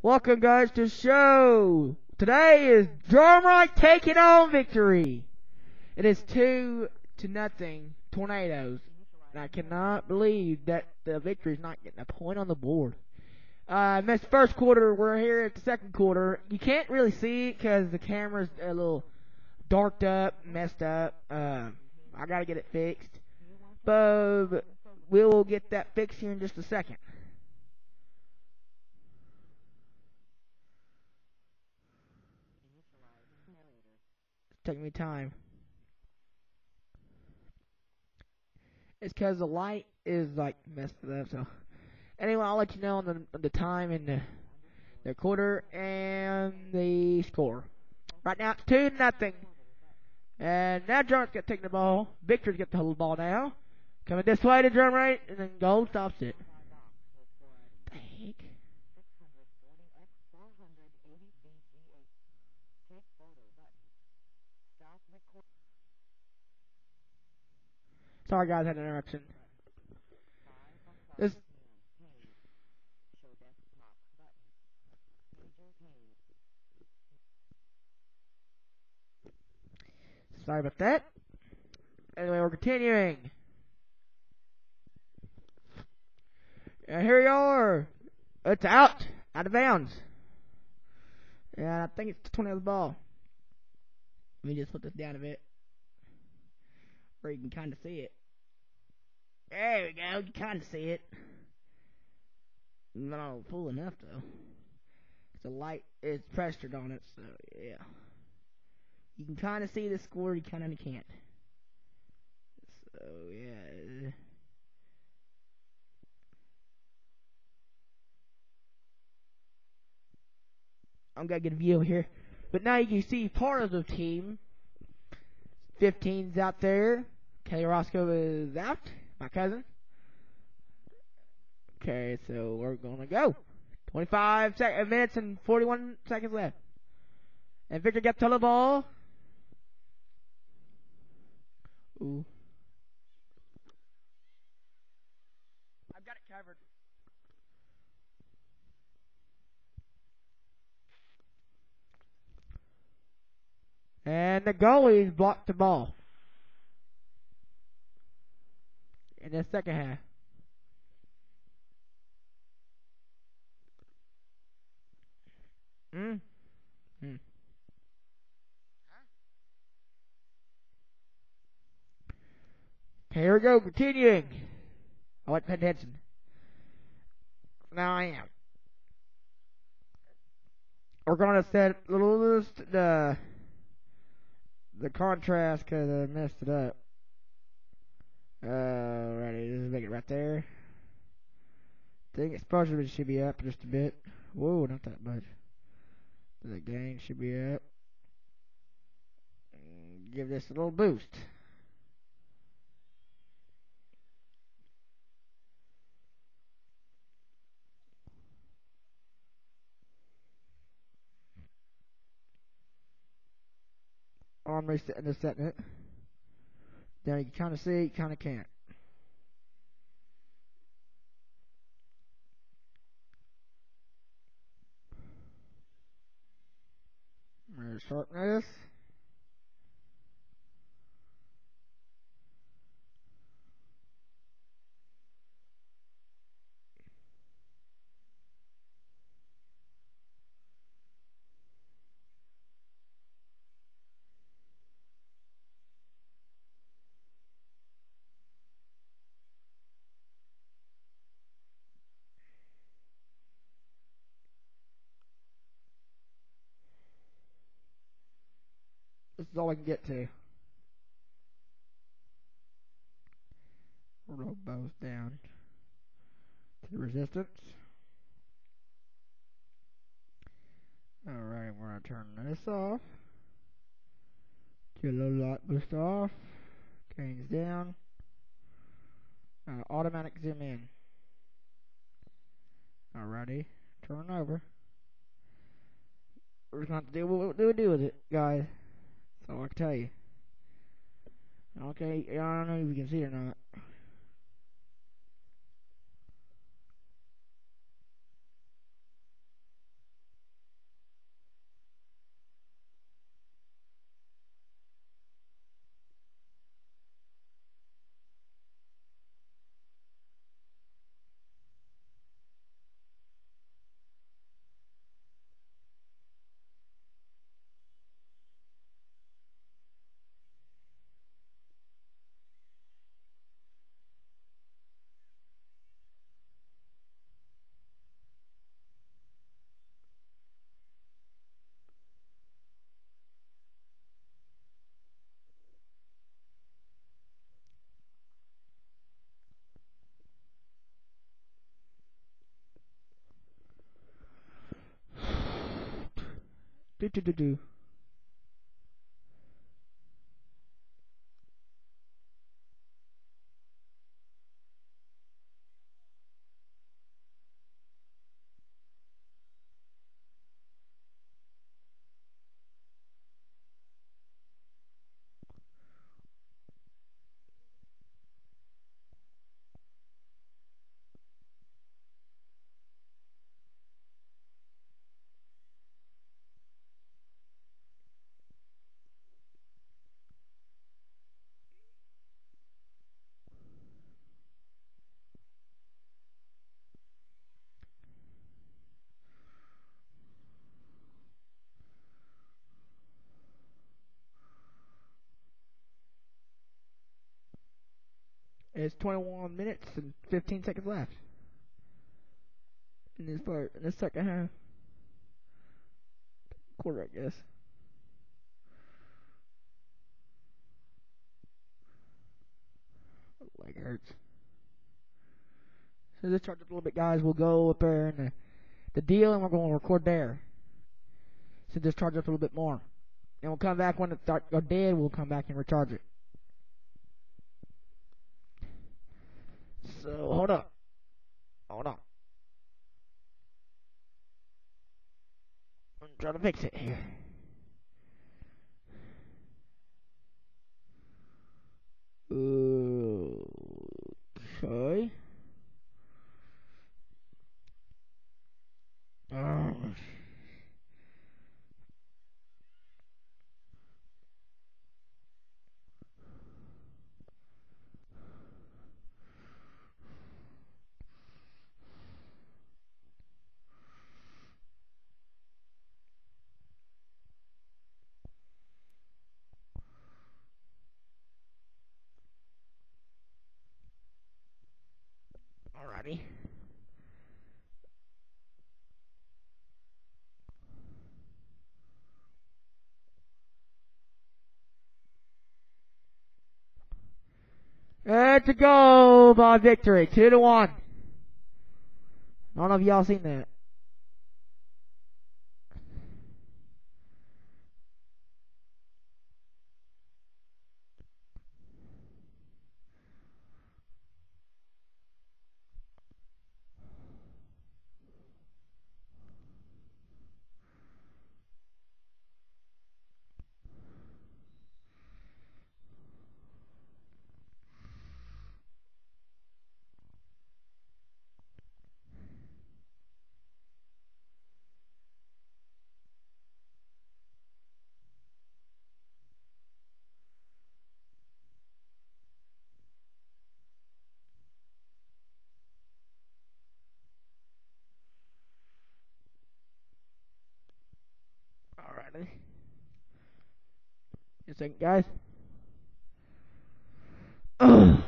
Welcome, guys, to the show. Today is Drumright taking on victory. It is two to nothing tornadoes. And I cannot believe that the victory is not getting a point on the board. Uh, missed first quarter. We're here at the second quarter. You can't really see it because the camera's a little darked up, messed up. Uh, I gotta get it fixed. But we'll get that fixed here in just a second. Taking me time. It's because the light is like messed up. So anyway, I'll let you know on the the time and the the quarter and the score. Right now it's two nothing. And now Drum's got take the ball. Victor's got the ball now. Coming this way to right, and then Gold stops it. Dang. Sorry guys, I had an interruption. This Sorry about that. Anyway, we're continuing. And here we are. It's out. Out of bounds. And I think it's the 20 of the ball. Let me just put this down a bit. Where you can kind of see it. There we go. You kind of see it. Not full enough, though. The light is pressured on it, so yeah. You can kind of see the score, you kind of can't. So, yeah. I'm gonna get a view here. But now you can see part of the team. 15's out there. Kelly Roscoe is out. My cousin. Okay, so we're gonna go. 25 sec- minutes and 41 seconds left. And Victor gets to the ball. Ooh. I've got it covered. And the goalies blocked the ball. In the second half. Mm. Mm. Here we go, continuing. I pay attention. Now I am. We're gonna set the the contrast because I messed it up. Alrighty, let's make it right there. Think exposure should be up just a bit. Whoa, not that much. The gain should be up. Give this a little boost. I'm resetting it. Now you kind of see, you kind of can't. I'm going I can get to. Roll both down to the resistance. Alright, we're gonna turn this off. Get a little light boost off. Gains down. Uh, automatic zoom in. Alrighty, turn over. We're have to do what we do with it, guys. I can tell you. Okay, I don't know if you can see it or not. Do do do do. It's 21 minutes and 15 seconds left in this part, in the second half. Quarter, I guess. Leg hurts. So this charge up a little bit, guys. We'll go up there in the, uh, the deal, and we're going to record there. So just charge up a little bit more. And we'll come back when it's dead. We'll come back and recharge it. So hold up. Hold on. I'm trying to fix it here. Okay. Oh. Alrighty. There to go by victory, two to one. I don't know if y'all seen that. Alrighty. Just a second, guys.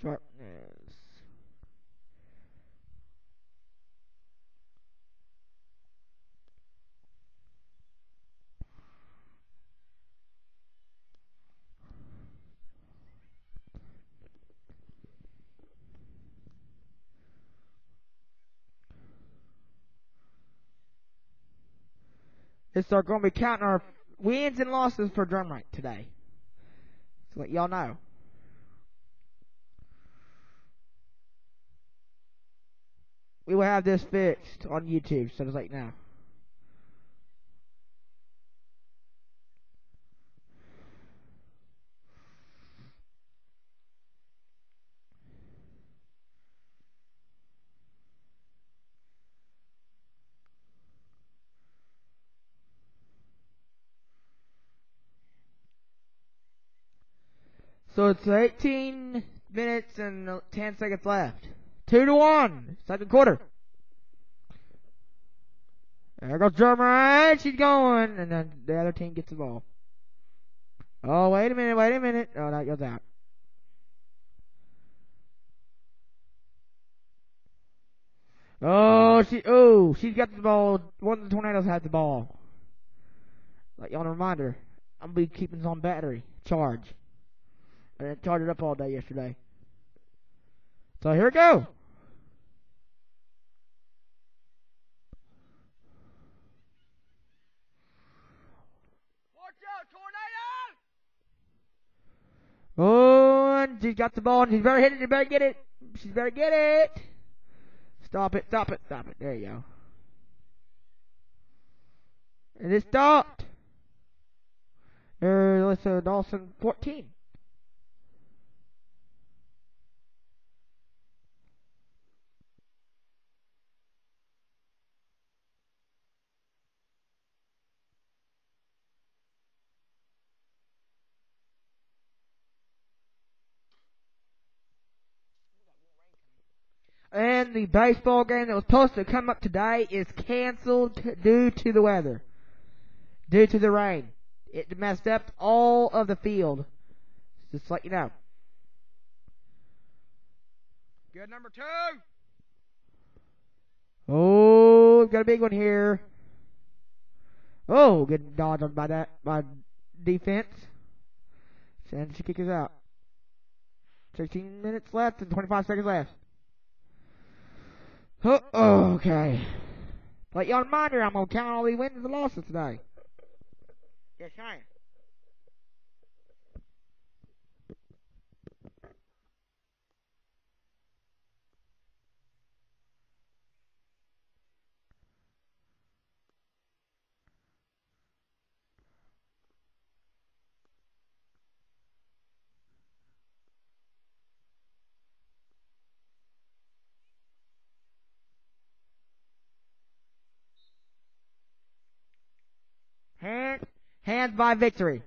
Sharpness. It's are going to be counting our wins and losses for drum Drumright today. So let y'all know. We will have this fixed on YouTube, so it's like now. So it's 18 minutes and 10 seconds left. Two to one, second quarter. There goes Drumright. She's going, and then the other team gets the ball. Oh, wait a minute, wait a minute. Oh, that goes out. Oh, she, oh, she's got the ball. One of the tornadoes had the ball. Like y'all a reminder, I'm gonna be keeping this on battery charge and it up all day yesterday. So here we go. Oh, and she's got the ball, and she's better hit it. She better get it. She's better get it. Stop it! Stop it! Stop it! There you go. And it stopped. Uh, Alyssa Dawson, 14. And the baseball game that was supposed to come up today is canceled due to the weather. Due to the rain. It messed up all of the field. Just to let you know. Good number two. Oh, we've got a big one here. Oh, good dodge on by that by defense. And she kicks us out. 16 minutes left and 25 seconds left. Oh, okay. But y'all reminder, I'm gonna count all the wins and losses today. Yes, am. Hands by victory.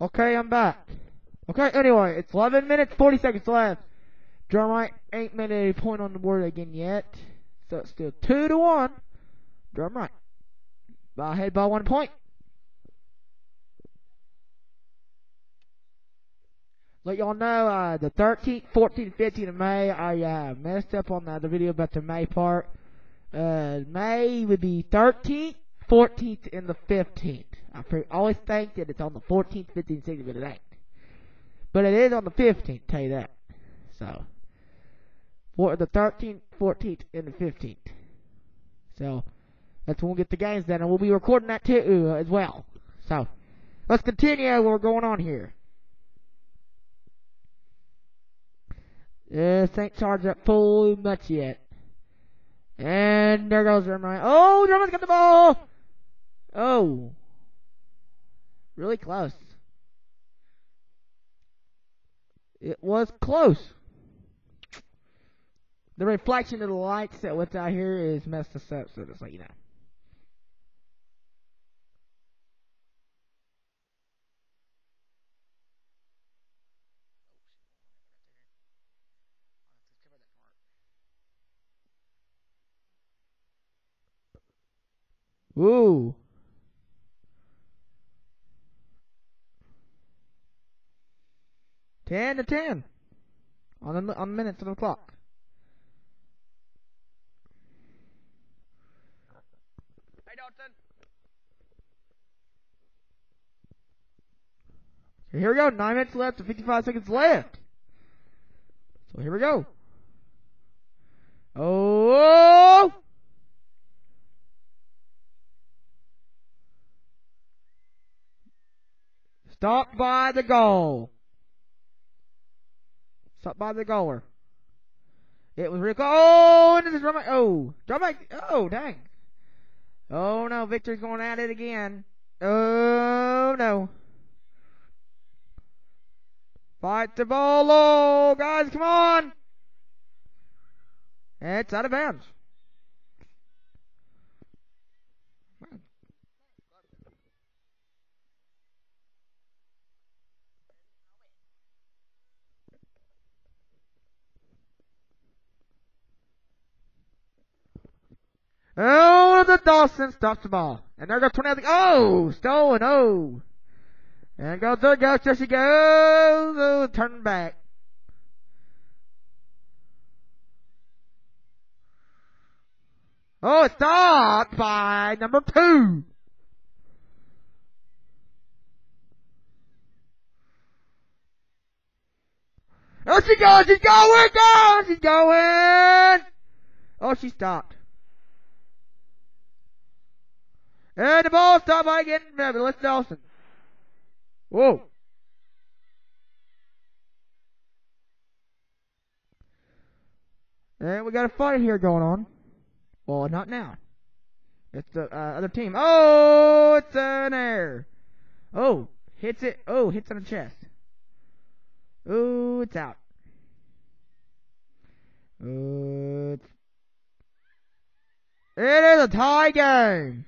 Okay, I'm back. Okay, anyway, it's 11 minutes, 40 seconds left. Drumright ain't made a point on the board again yet. So it's still 2 to 1. Drumright. By ahead by one point. Let y'all know, uh, the 13th, 14th, 15th of May, I, uh, messed up on the other video about the May part. Uh, May would be 13th, 14th, and the 15th. I always think that it's on the 14th, 15th, 16th, but it ain't. But it is on the 15th, tell you that. So, for the 13th, 14th, and the 15th. So, that's when we'll get the games done, and we'll be recording that too, uh, as well. So, let's continue what we're going on here. Yeah, ain't charged up full much yet. And there goes Drumright. Oh, Drumright's got the ball! Oh. Really close. It was close. The reflection of the lights that what's out here is messed us up, so just let you know. Ooh. Ten to ten. On the on the minutes of the clock. Hey Dalton. So here we go. Nine minutes left and fifty-five seconds left. So here we go. Oh. Stop by the goal. Stop by the goaler. It was Rick. Oh, and this is. Oh. Oh, dang. Oh no, Victor's going at it again. Oh no. Fight the ball low, guys. Come on. It's out of bounds. Oh, the Dawson stops the ball. And there goes 20. Oh, stolen. Oh. And goes, there goes, there she goes. Oh, turn back. Oh, it's stopped by number two. Oh, she goes, she's going, go, she's going. Oh, she stopped. And the ball stopped by getting Fabulous Nelson. Whoa. And we got a fight here going on. Well, not now. It's the uh, other team. Oh, it's an air. Oh, hits it. Oh, hits on the chest. Oh, it's out. It's... It is a tie game.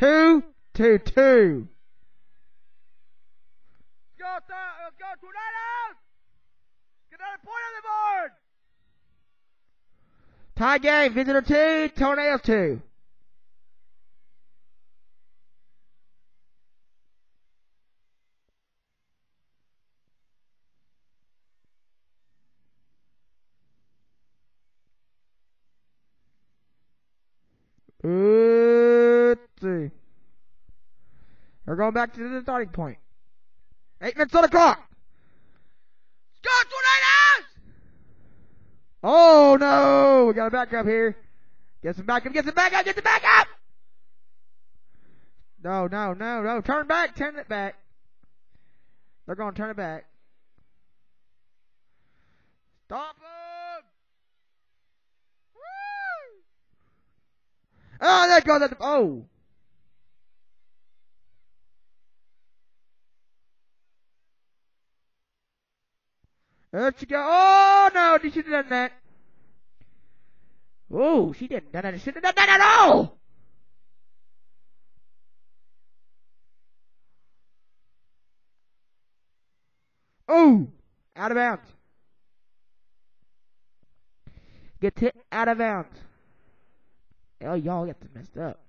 Two, two, two. Go, let's go, Tornadoes! Uh, Get another point on the board! Tie game, visitor two, tornadoes two. Let's see. We're going back to the starting point. Eight minutes on the clock. Go Tornadoes! Oh no! We got a backup here. Get some backup, get some backup, get some backup! No, no, no, no. Turn back, turn it back. They're going to turn it back. Stop them! Woo! Ah, oh, that goes at the, oh. Let's go. Oh, no. She should have done that. Oh, she didn't done that. She didn't done that at all. Oh, out of bounds. Get hit out of bounds. Oh, y'all get messed up.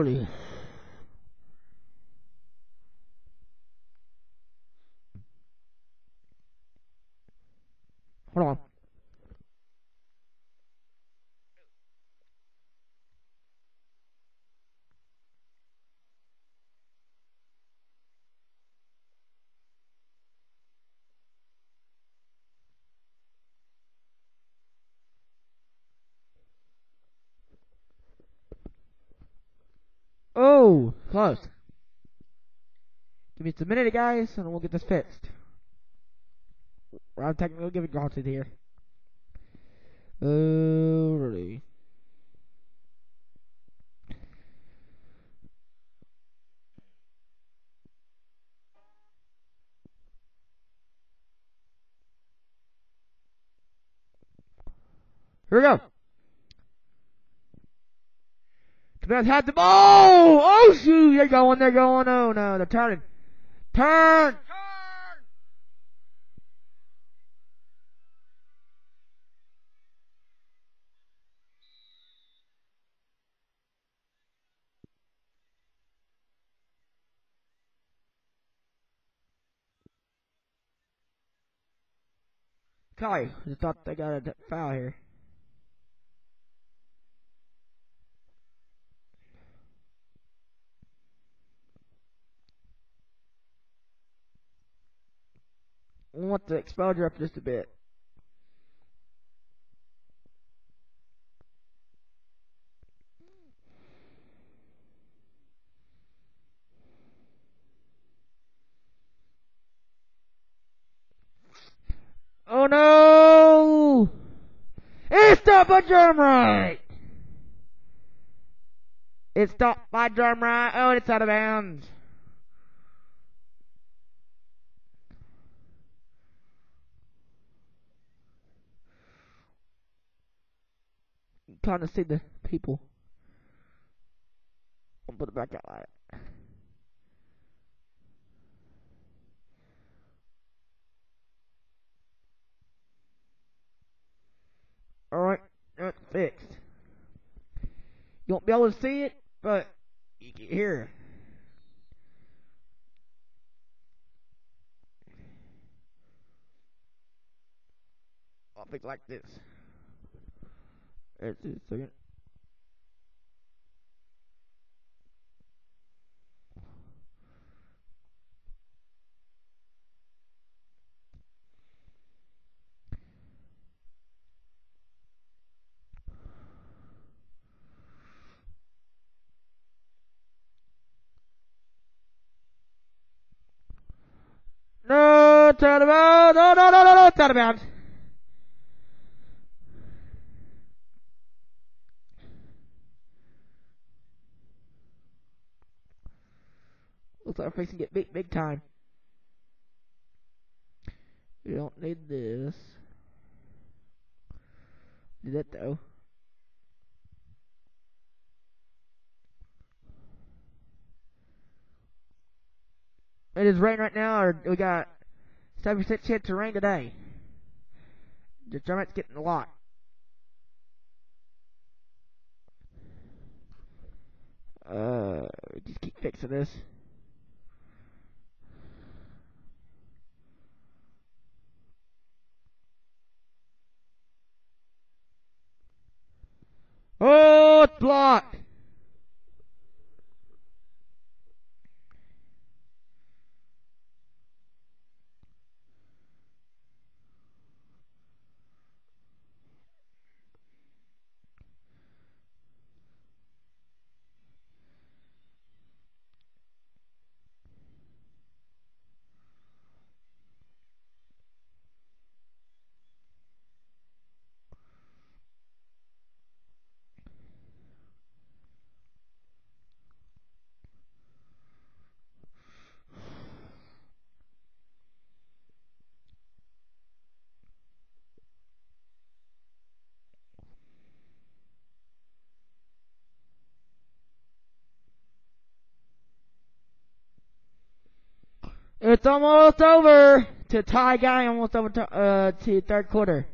Oh, lordy. Hold on. Oh, close. Give me just a minute, guys, and we'll get this fixed. We're out technical difficulties here. Oh, really? Here we go. Commanders had the oh, ball. Oh shoot! They're going. They're going. Oh no! They're turning. Turn. Kai, I thought they got a foul here. I want the exposure up just a bit. Oh no! It's stopped by Drumright! It's stopped by Drumright. Oh, it's out of bounds. Kind of see the people. I'll put it back out like. Alright, that's fixed. You won't be able to see it, but you can hear it. I'll fix like this. It's just second. No, of bounds. No, no, no, no, no, it's out Looks like we're to get big, big time. We don't need this. Do that though. It is raining right now, or we got seven percent chance of rain today. The German's getting a lot. Uh, just keep fixing this. Oh, it's blocked. It's almost over to tie guy. Almost over to uh to third quarter.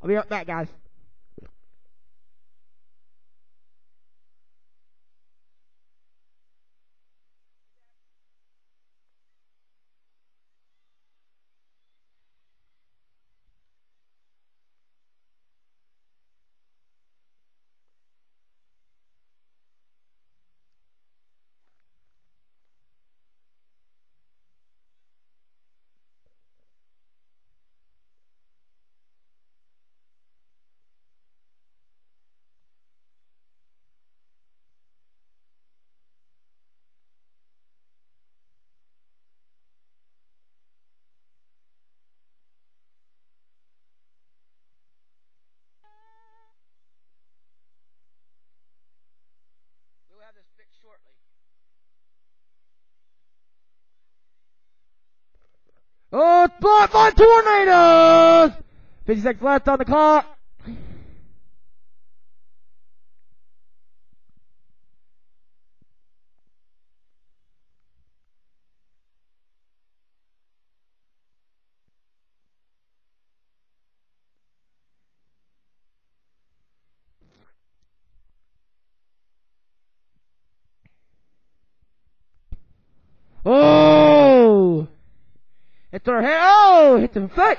I'll be right back, guys. We will have this fixed shortly. Oh, it's blocked by tornadoes! 50 seconds left on the clock. Oh! Hits her head. Oh! Hits her foot.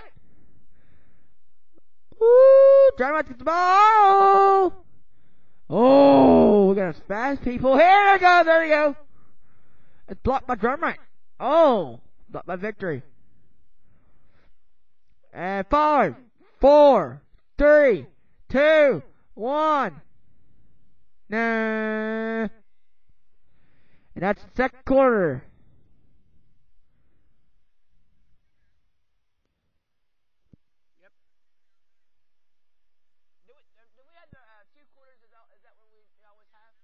Woo! Dynamite gets the ball. Oh! We got us fast people. Here we go. There we go. It's blocked by Dynamite. Oh! Blocked by Victory. And five, four, three, two, one. Nah. And that's the second quarter. Do we, do we have the uh, two quarters? Is that, is that what we always have?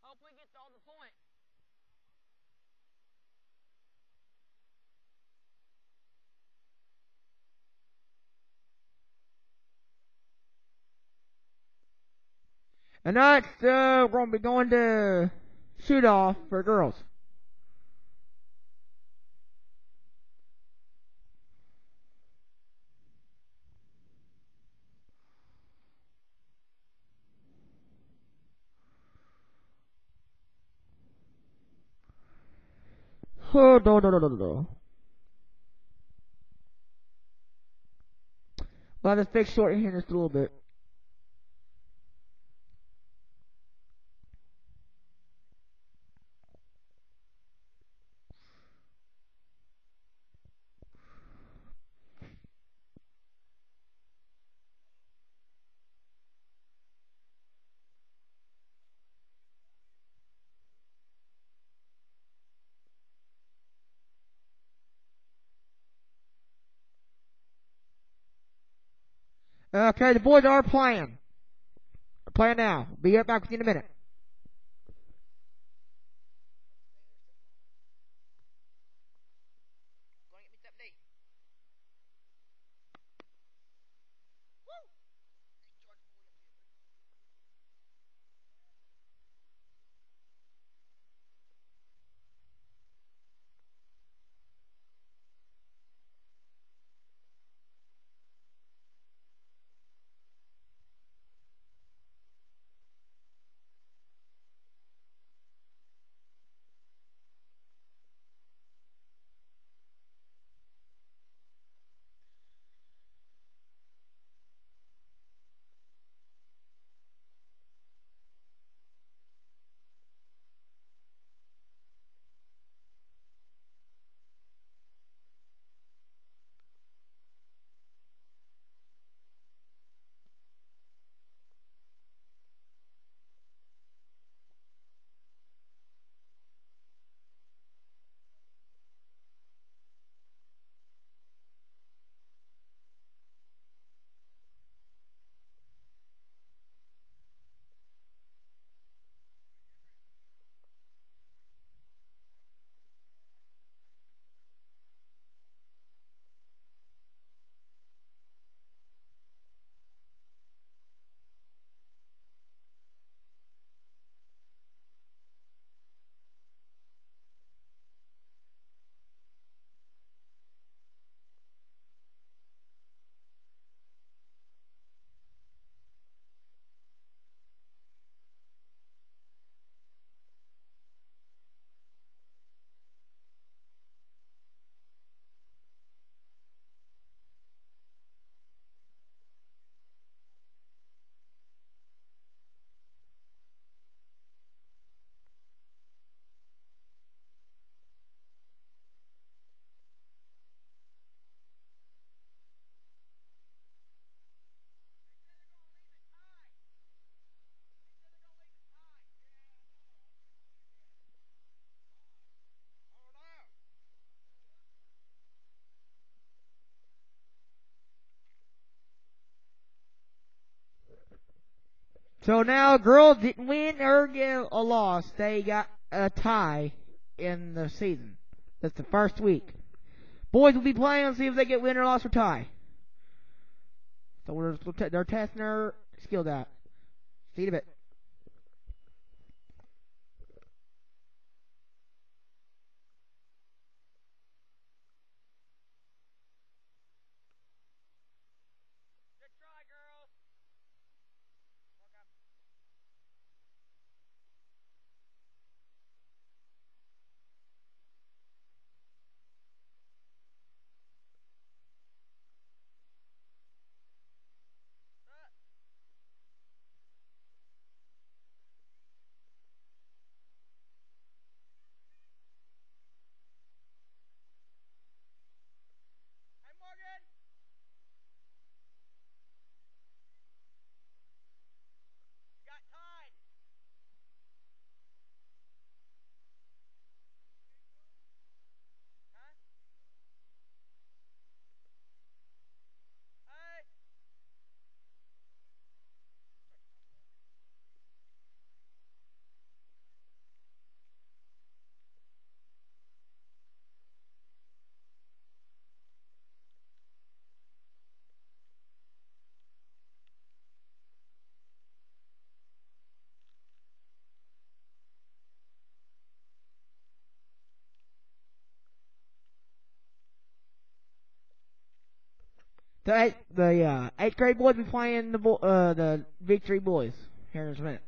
Hope we get all the point. And next, uh, we're gonna be going to shoot off for girls. Oh, no, no, no, no, no. Well, this big short here just a little bit. Uh, okay, the boys are playing. Playing now. Be right back with you in a minute. So now girls didn't win or get a loss. They got a tie in the season. That's the first week. Boys will be playing and see if they get win or loss or tie. So we're they're testing their skill out. See you in a bit. The eight, the uh, eighth grade boys be playing the uh, the victory boys here in just a minute.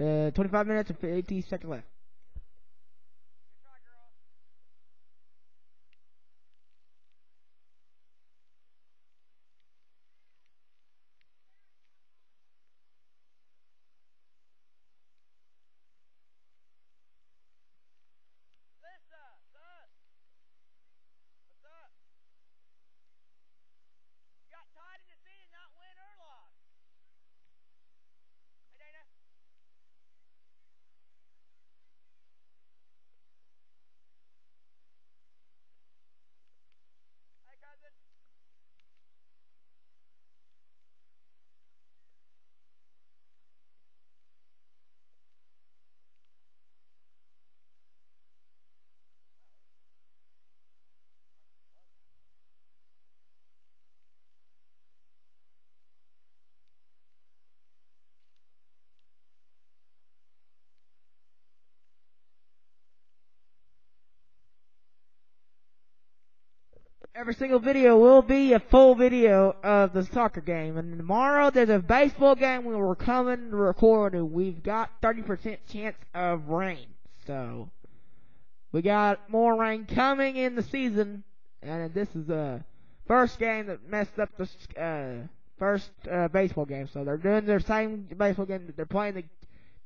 Uh, 25 minutes and 50 seconds left. Every single video will be a full video of the soccer game. And tomorrow there's a baseball game where we're coming to record and we've got 30% chance of rain. So, we got more rain coming in the season. And this is the first game that messed up the uh, first uh, baseball game. So they're doing their same baseball game that they're playing. The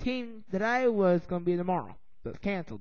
team today was going to be tomorrow. So it's canceled.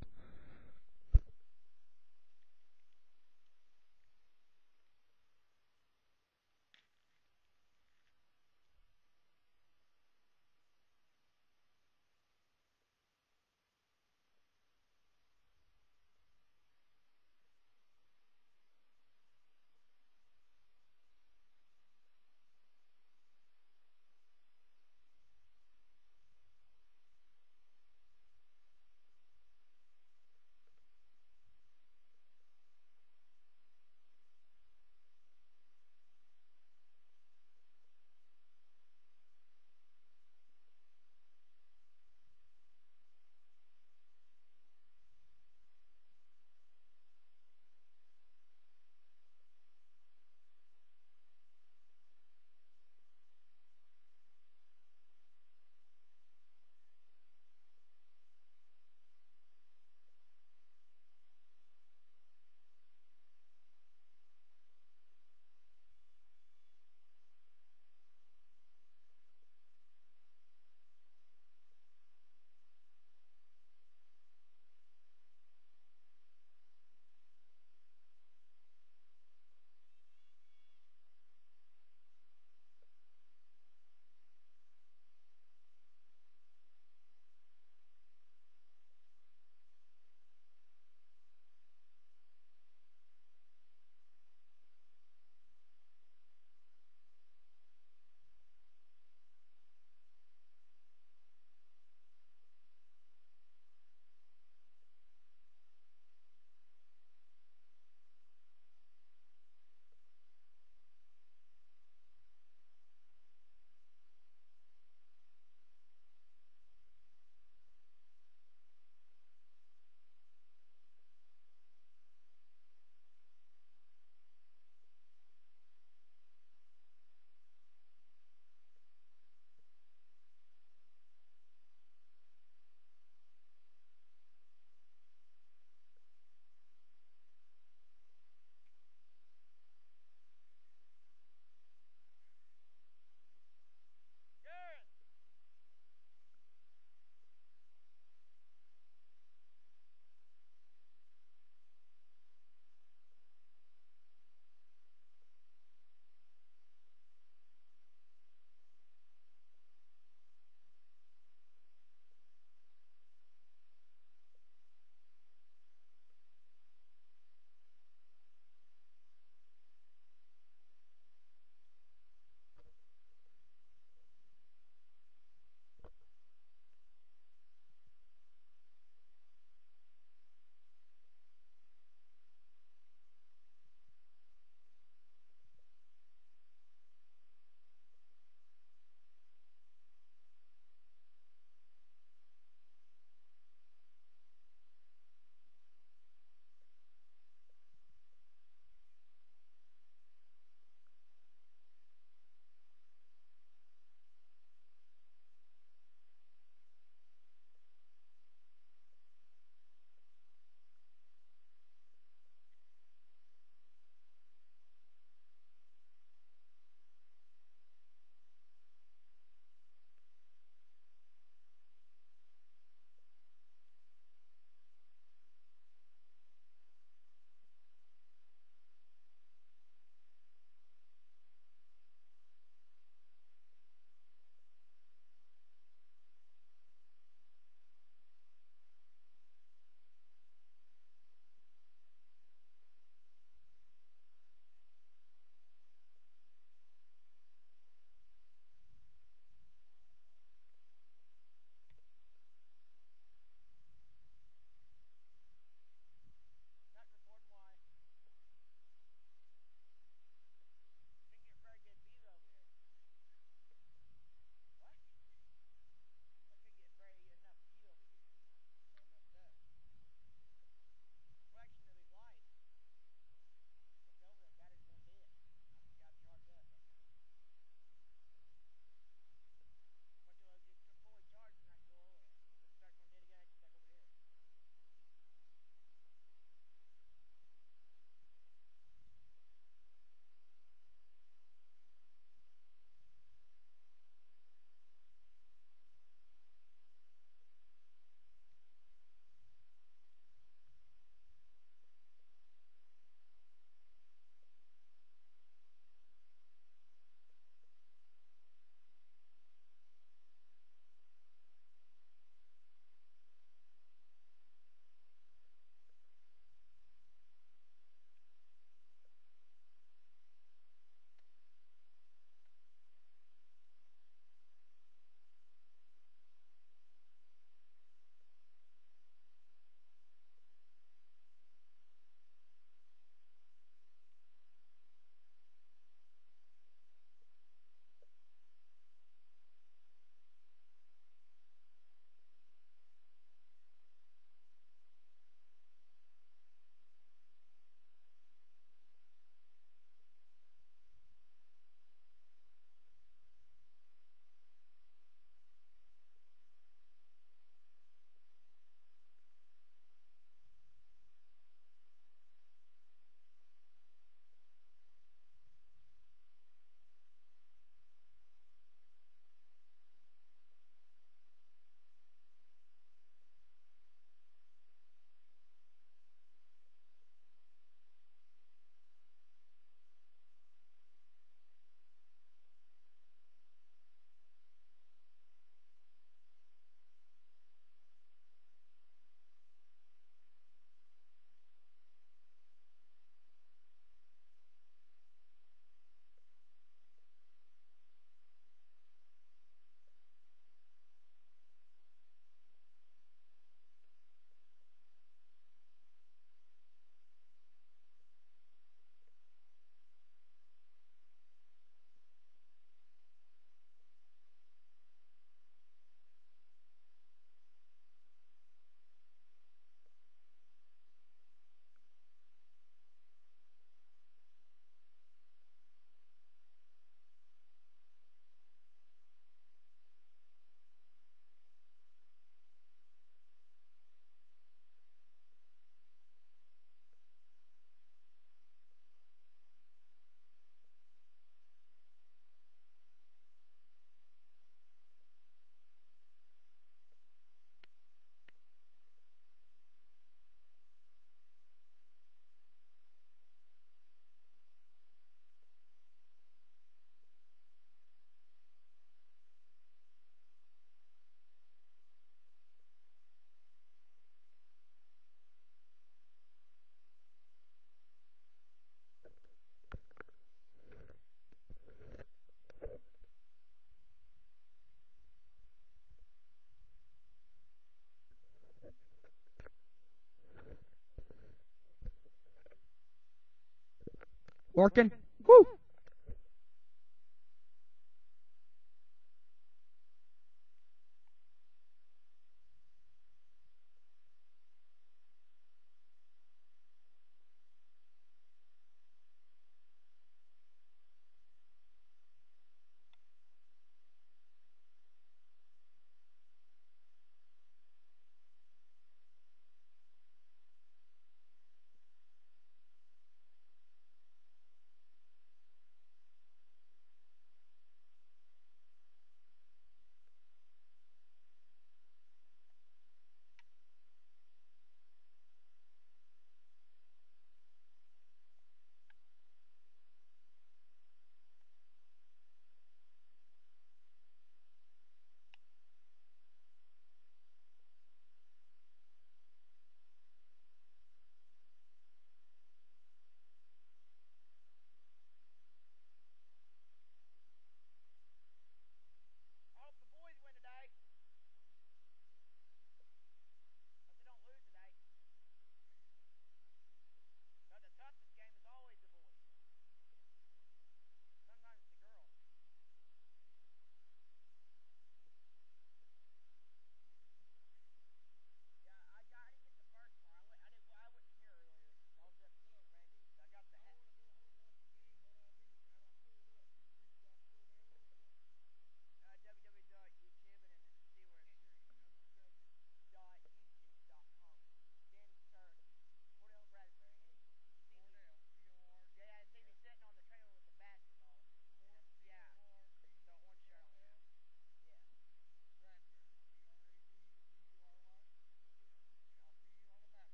Working? Woo!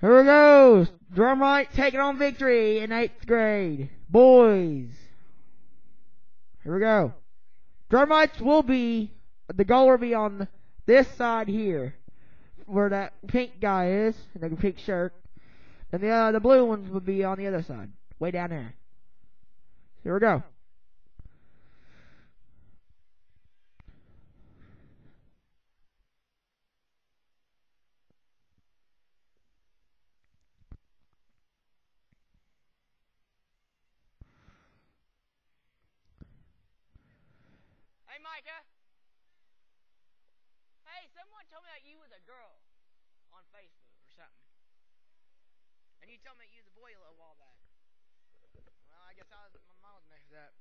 Here we go. Drumright taking on victory in eighth grade. Boys. Here we go. Drum will be, the goal will be on this side here, where that pink guy is, in the pink shirt. And the, uh, the blue ones would be on the other side, way down there. Here we go. Hey, Micah. Hey, someone told me that you was a girl on Facebook or something. And you told me that you was a boy a little while back. Well, I guess I was, my mom was mixed up.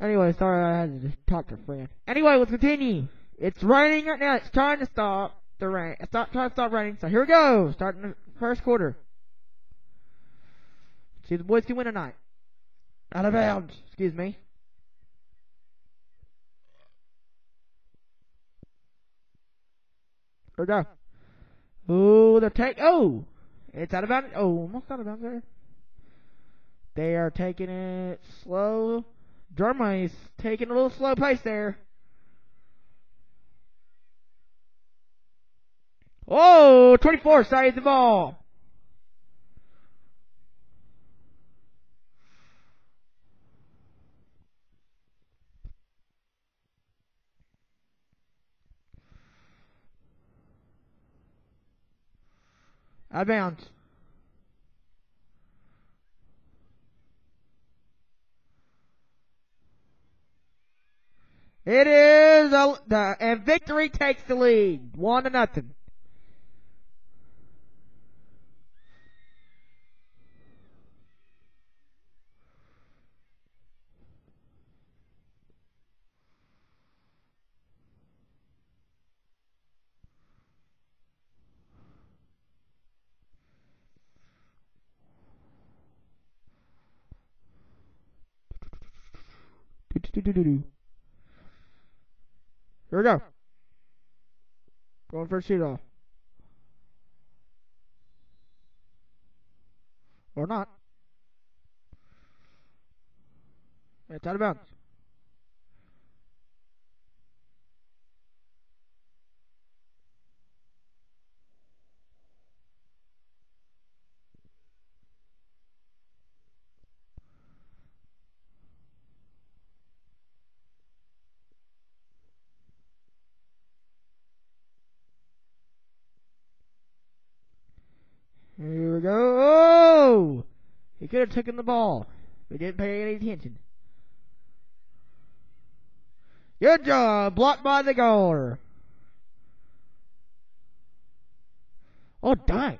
Anyway, sorry I had to talk to a friend. Anyway, let's continue. It's raining right now. It's trying to stop the rain. It's not trying to stop raining. So here we go. Starting the first quarter. See if the boys can win tonight. Out of bounds. Excuse me. Here we go. Oh, they're take. Oh, it's out of bounds. Oh, almost out of bounds there. They are taking it slow. Germany's taking a little slow pace there. Oh, 24 saves the ball. Of bounds. It is a, the and victory takes the lead, one to nothing. Here we go. Going for a shoot off. Or not. It's out of bounds. Here we go. Oh! He could have taken the ball. But didn't pay any attention. Good job. Blocked by the goaler. Oh, dang.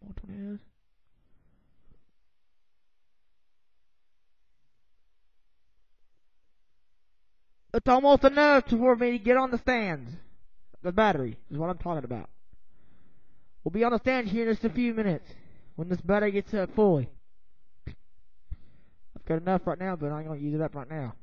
Come on, It's almost enough for me to get on the stands. The battery is what I'm talking about. We'll be on the stands here in just a few minutes when this battery gets up fully. I've got enough right now, but I ain't gonna use it up right now.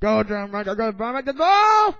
Go, Drumright, go, Drumright, the ball!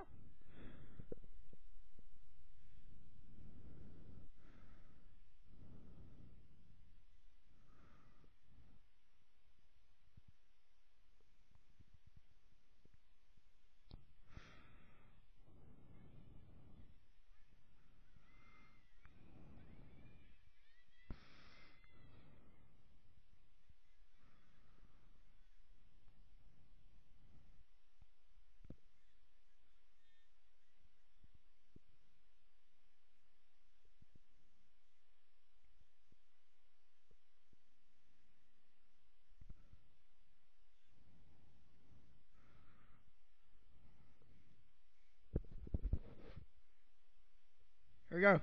Here we go.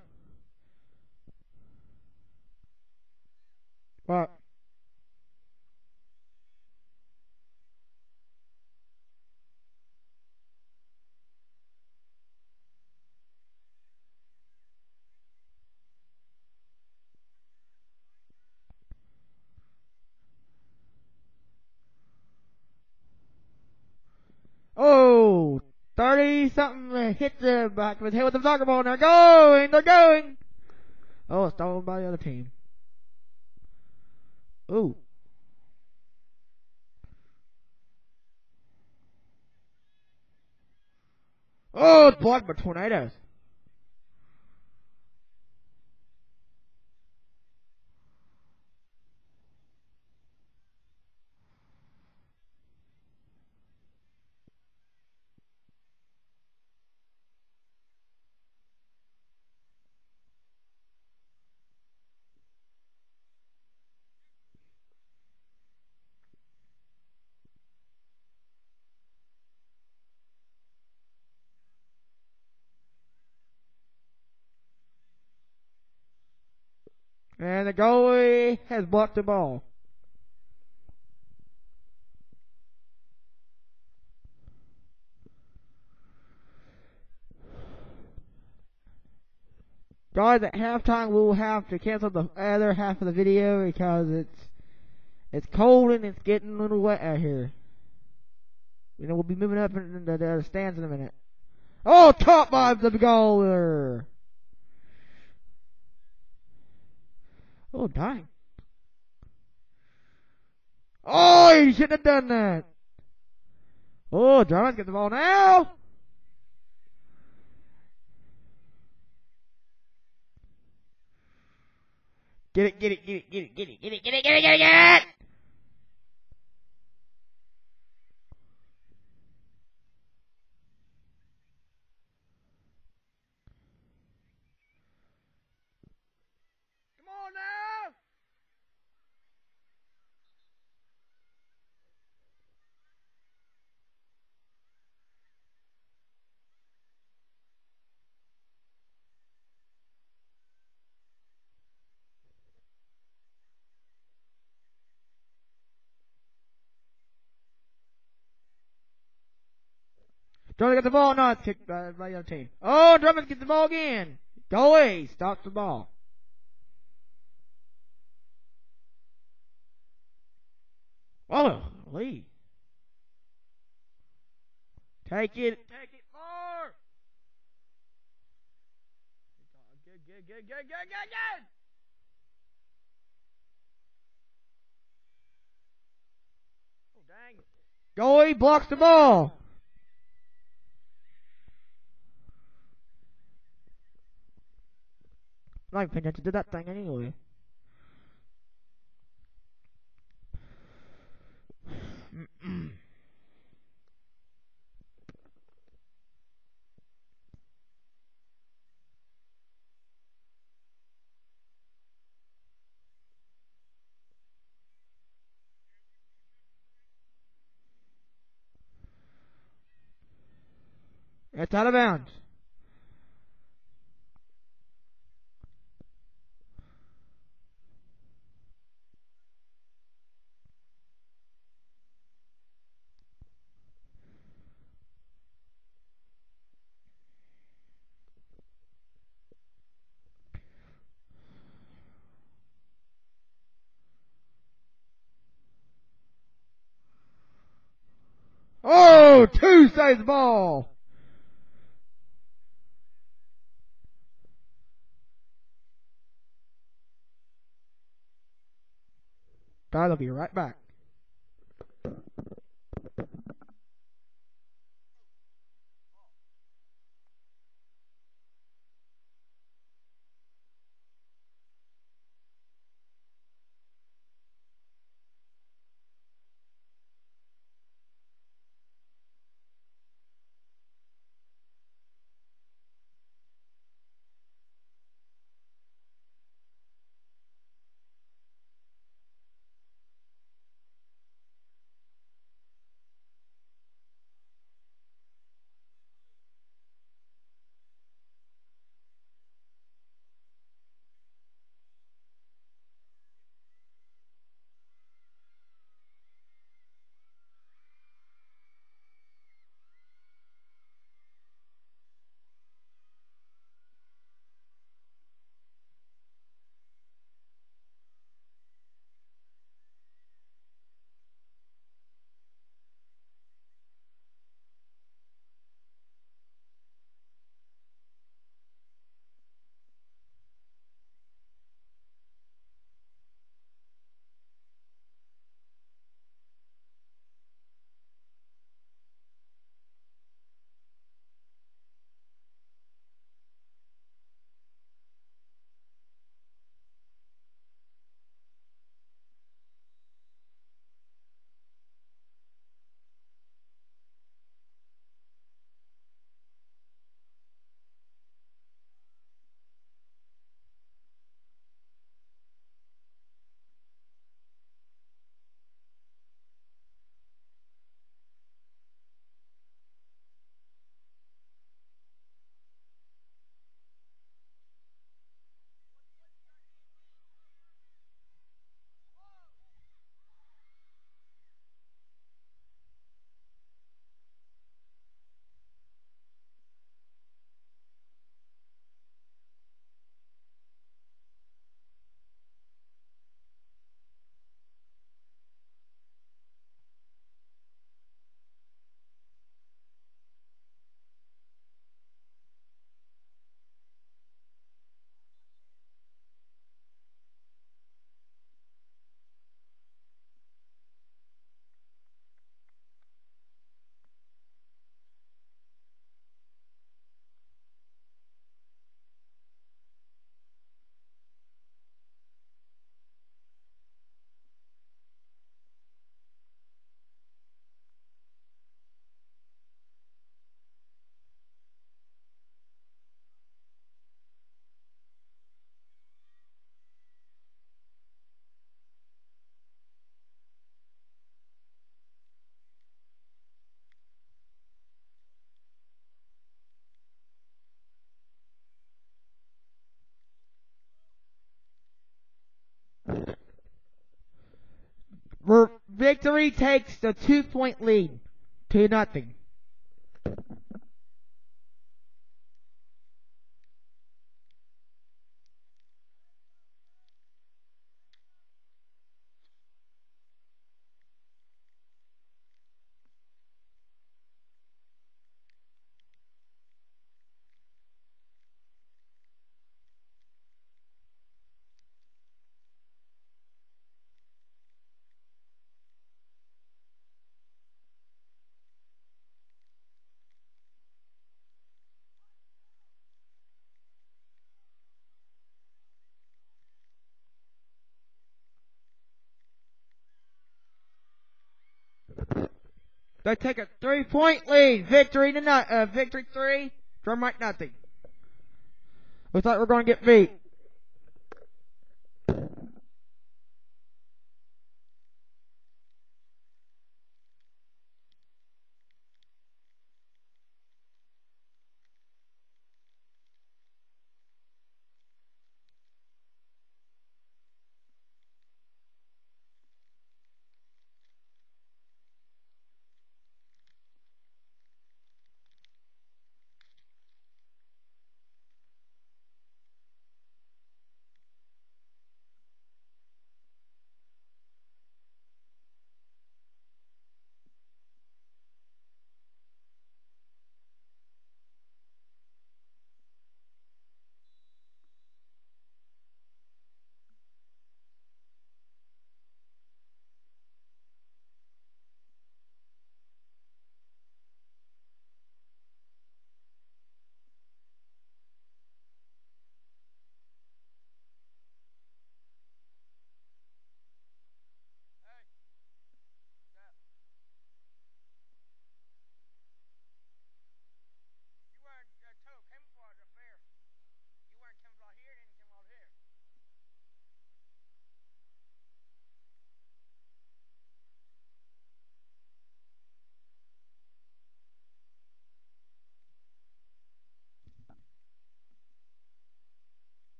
What? Oh, 30 something hit the back his head with the soccer ball and they're going, they're going. Oh, it's stolen by the other team. Ooh. Oh, it's blocked by tornadoes. And the goalie has blocked the ball. Guys, at halftime we'll have to cancel the other half of the video because it's it's cold and it's getting a little wet out here. You know, we'll be moving up in the, the stands in a minute. Oh, top by the goaler. Oh, dang. Oh, you shouldn't have done that. Oh, Drummond's got the ball now. Get it, get it, get it, get it, get it, get it, get it, get it, get it, get it! Come on now! Drummond got the ball, no, it's kicked by, by the other team. Oh, Drummond gets the ball again. Goalie stops the ball. Oh, Lee. Take it. Take it far! Good, good, good, good, good, good, good! Oh, dang it. Goalie blocks the ball. Not paying attention to that thing anyway. It's out of bounds. Oh, the ball. I'll be right back. Victory takes the two point lead. Two nothing. They take a three point lead. Victory to uh, victory three. Drumright nothing. Looks like we're going to get beat.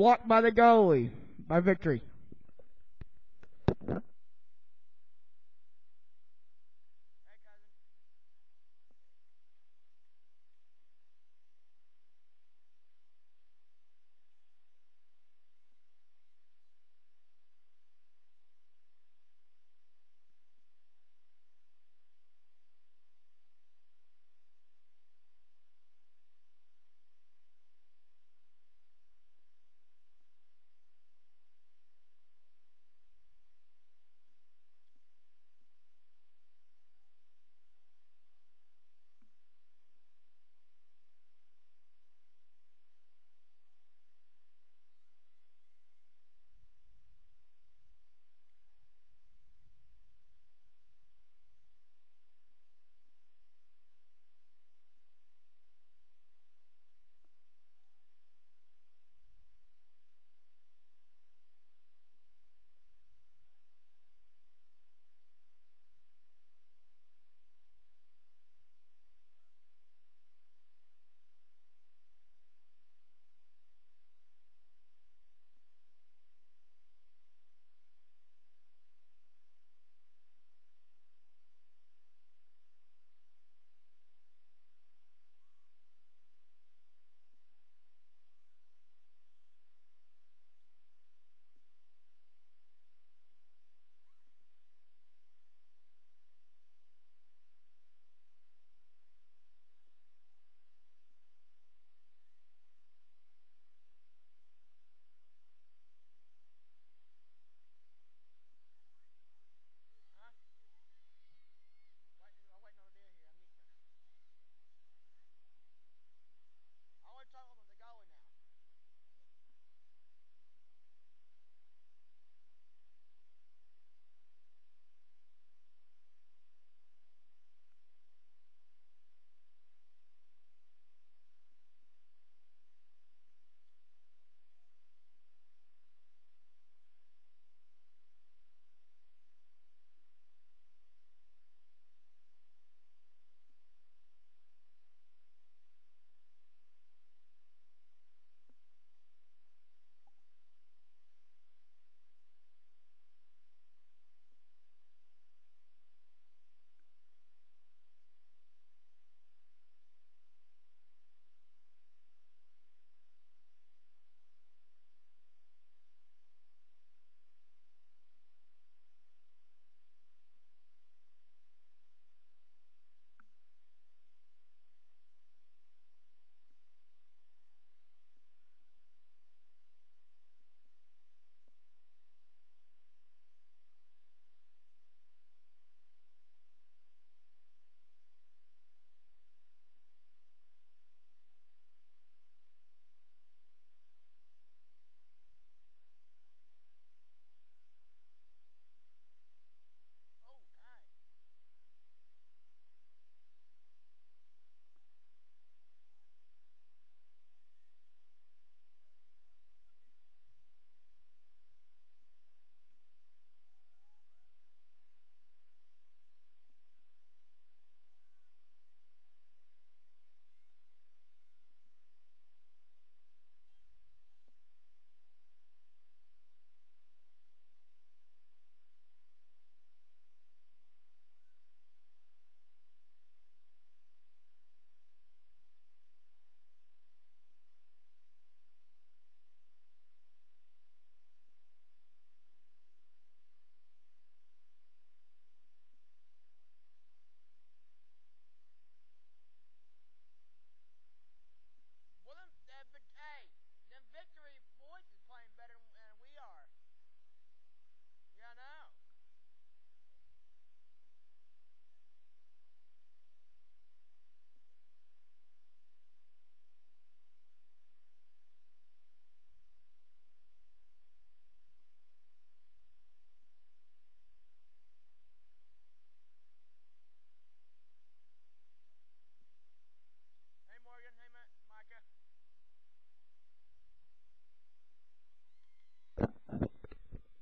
Blocked by the goalie. By victory.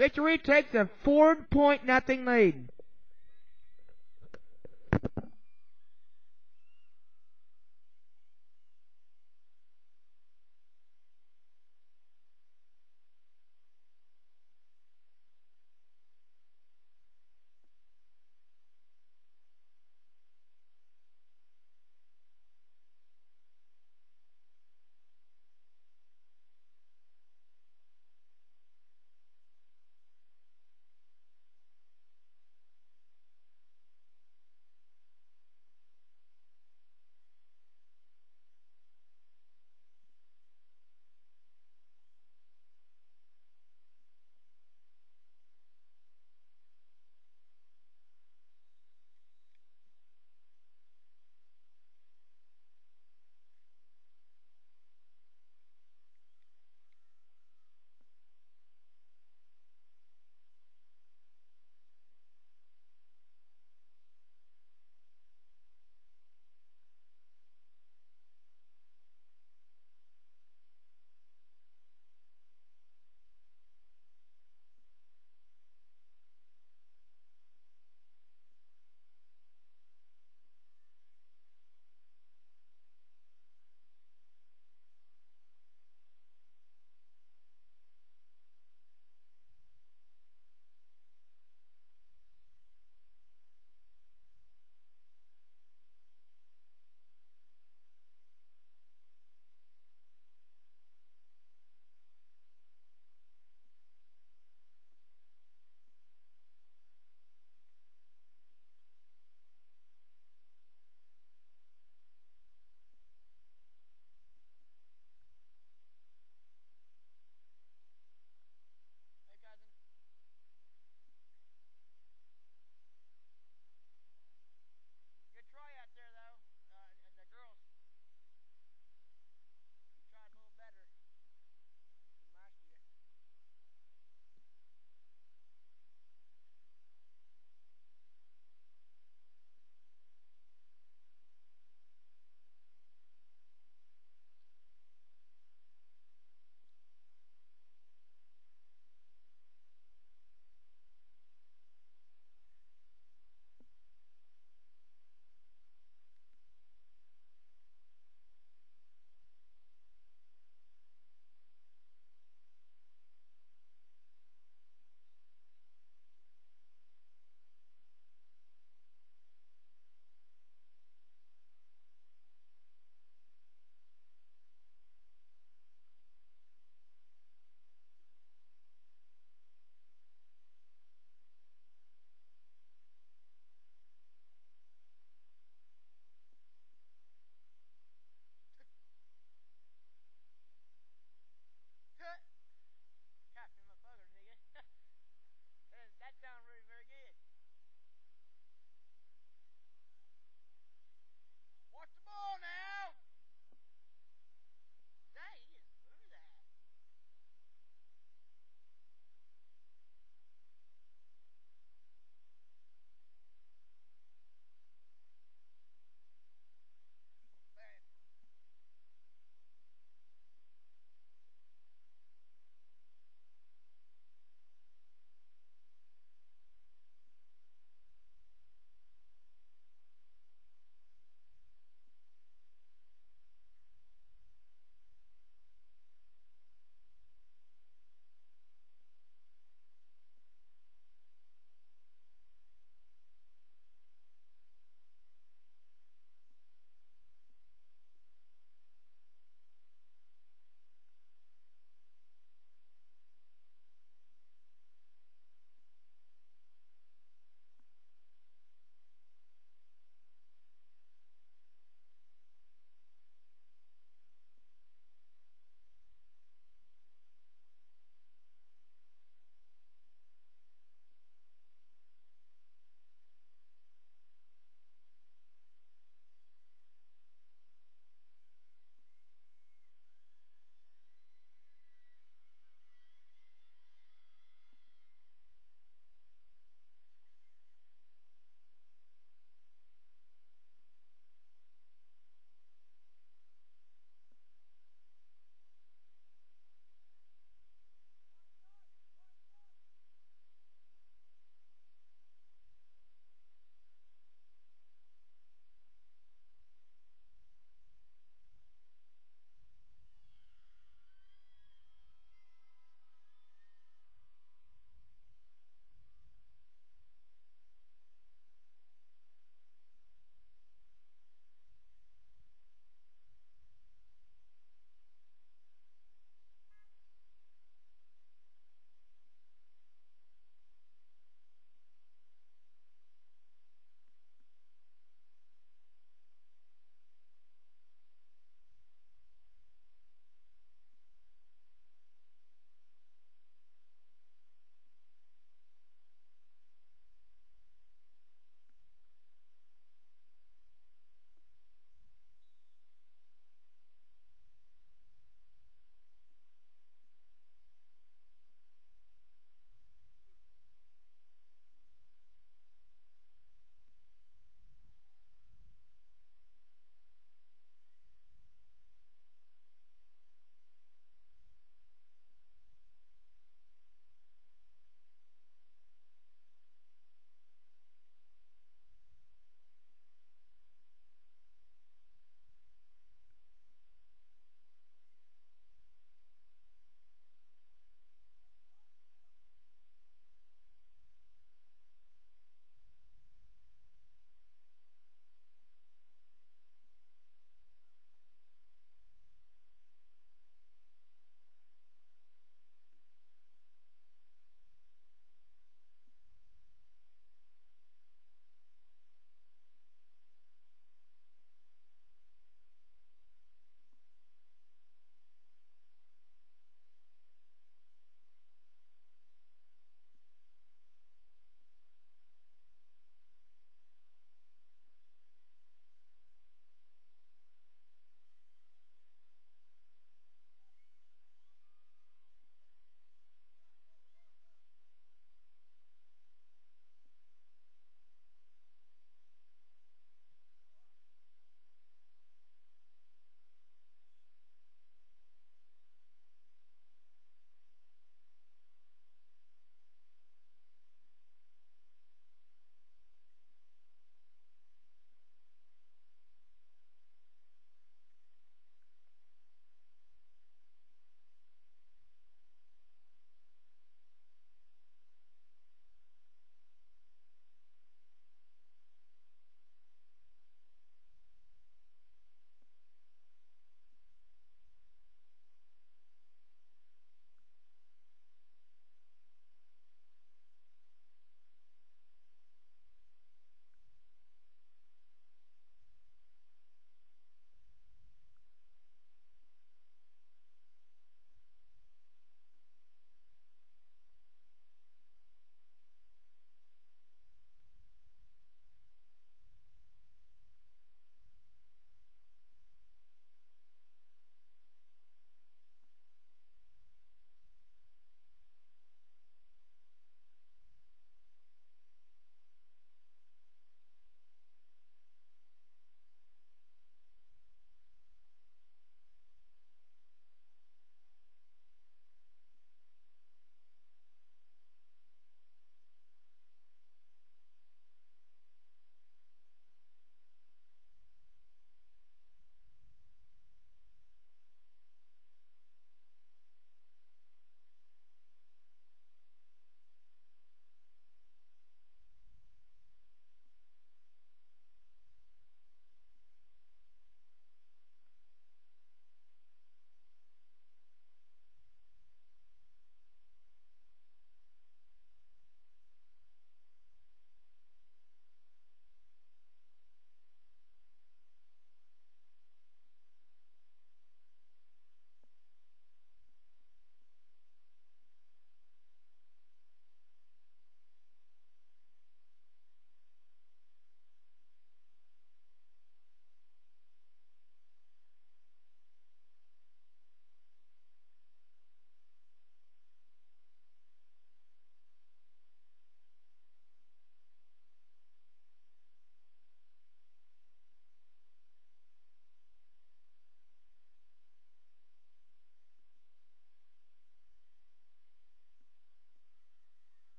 Victory takes a four point nothing lead.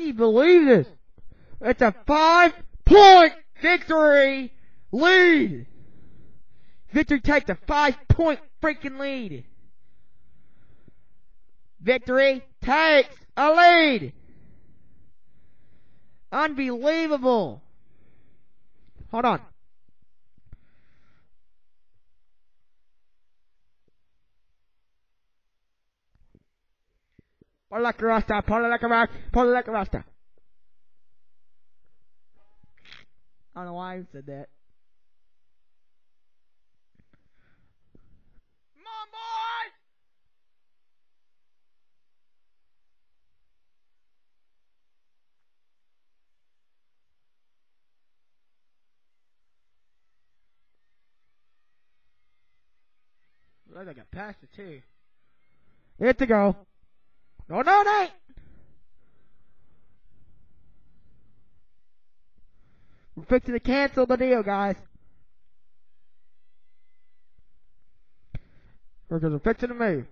Can you believe this? It's a five point victory lead. Victory takes a five point freaking lead. Victory takes a lead. Unbelievable. Hold on. Pull like a rasta, pull like a rock, pull like a rasta. I don't know why I said that. Come on, boys! Looks like passed it too. It's to go. No, no, no. We're fixing to cancel the deal, guys. We're fixing to move.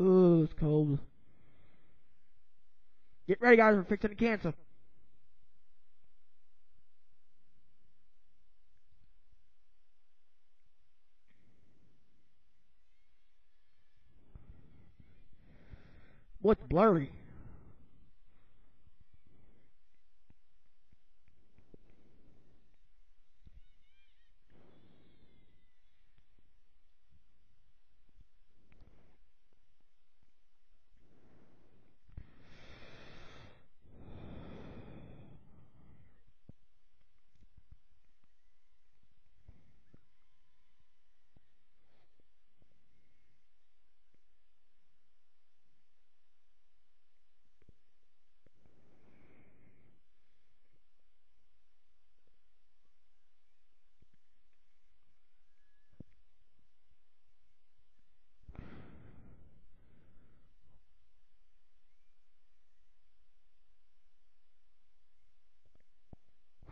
Ooh, it's cold. Get ready, guys. We're fixing to cancel. What's blurry?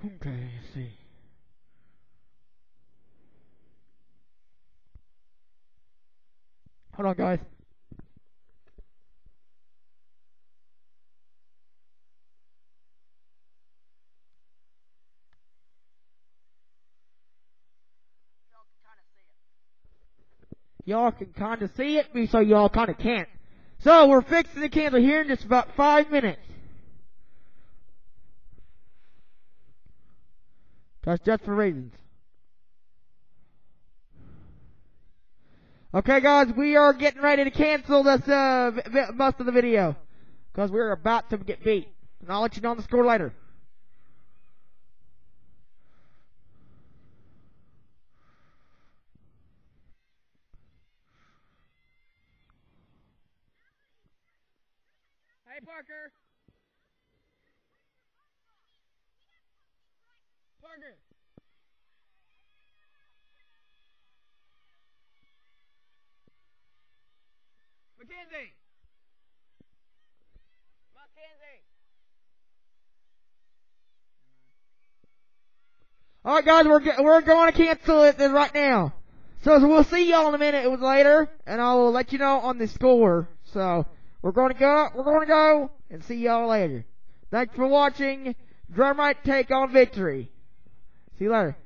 Okay, let's see. Hold on, guys. Y'all can kind of see it. Y'all can kind of see it, me so y'all kind of can't. So we're fixing the candle here in just about five minutes. That's just for reasons. Okay, guys, we are getting ready to cancel this uh, most of the video because we're about to get beat, and I'll let you know on the score later. Hey. Parker. Mackenzie. Mackenzie. All right, guys, we're we're going to cancel it right now. So we'll see y'all in a minute later, and I will let you know on the score. So we're going to go, we're going to go, and see y'all later. Thanks for watching. Drumright take on victory. See you later.